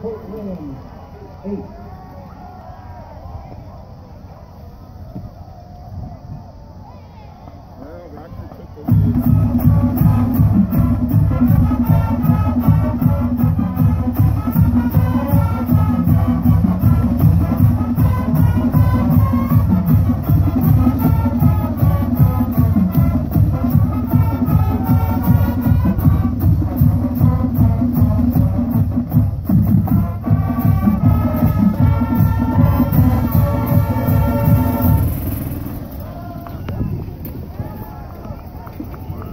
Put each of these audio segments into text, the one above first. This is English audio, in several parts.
Colt Williams, eight.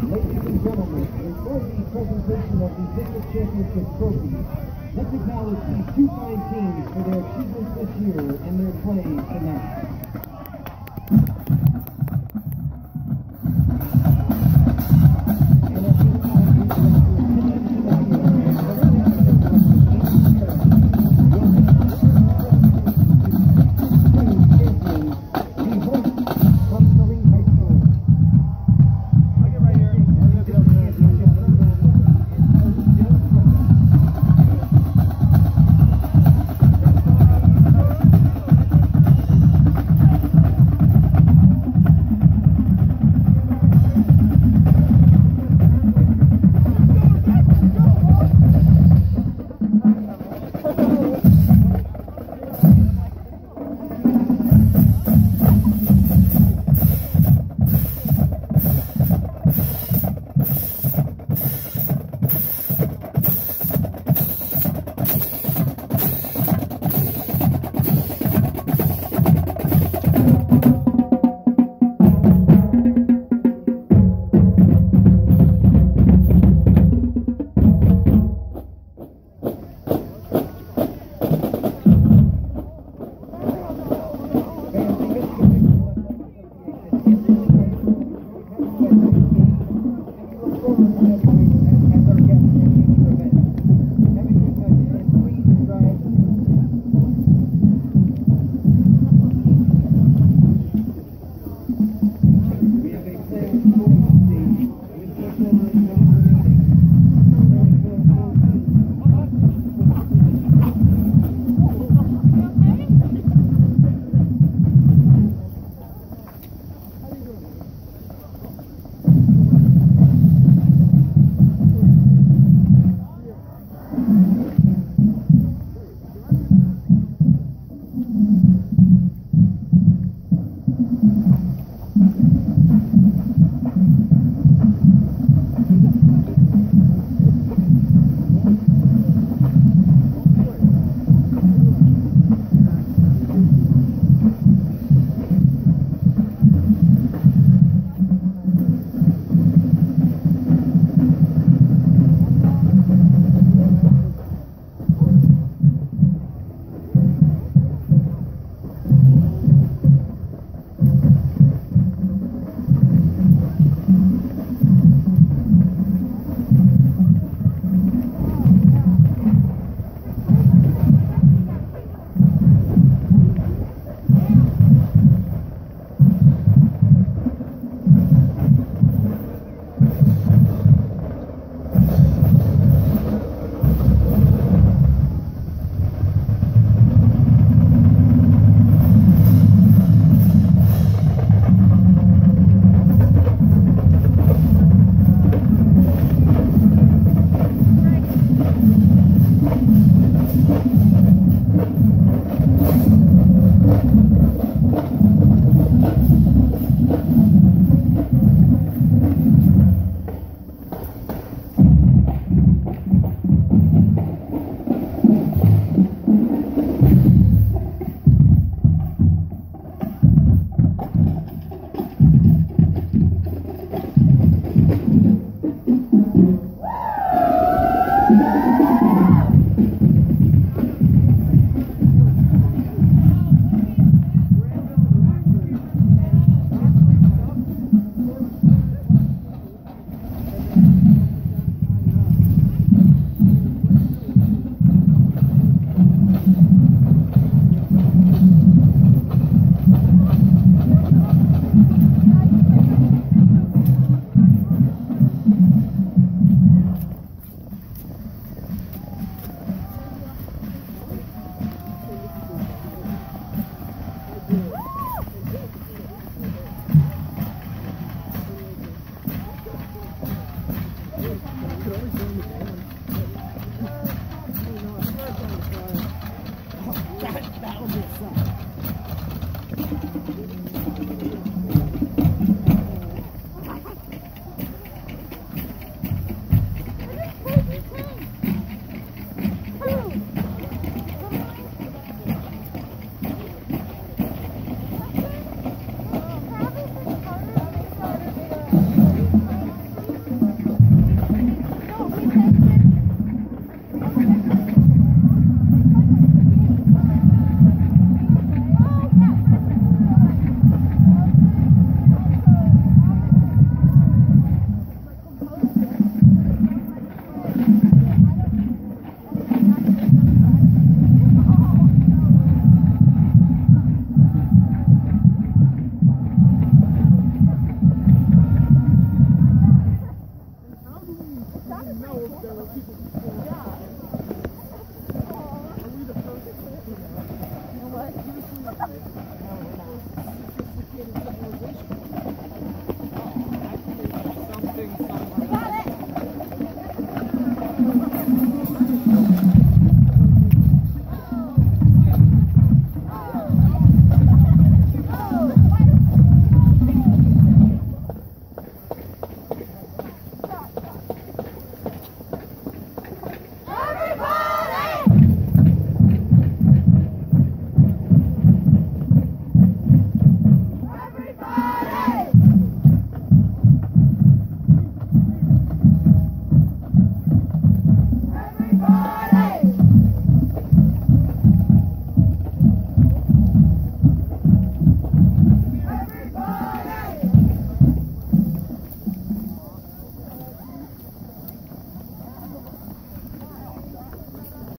Ladies and gentlemen, before the presentation of the district championship trophy, let's acknowledge these two fine teams for their achievements this year and their play tonight.